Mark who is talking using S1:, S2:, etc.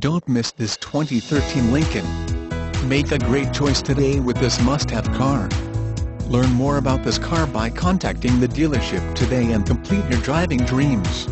S1: Don't miss this 2013 Lincoln. Make a great choice today with this must-have car. Learn more about this car by contacting the dealership today and complete your driving dreams.